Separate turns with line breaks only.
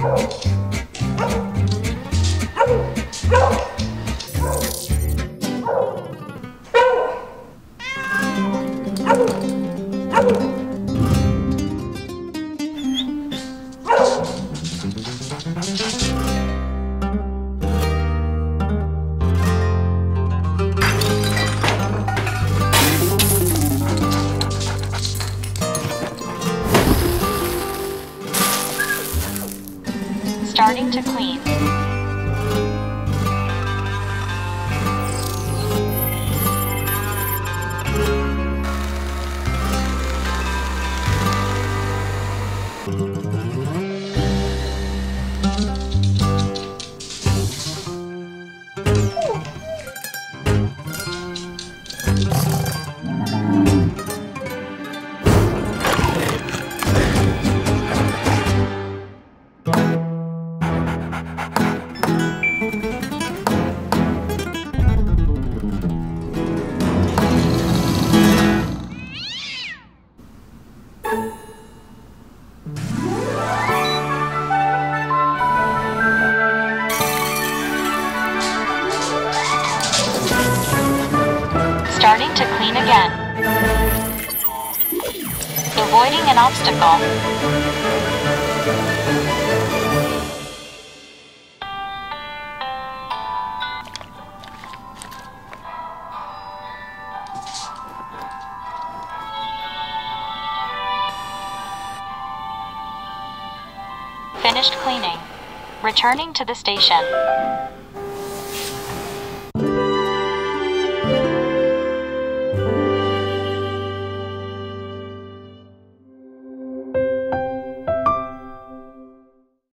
아우 Starting to clean. Starting to clean again. Avoiding an obstacle. Finished cleaning. Returning to the station.